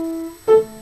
Música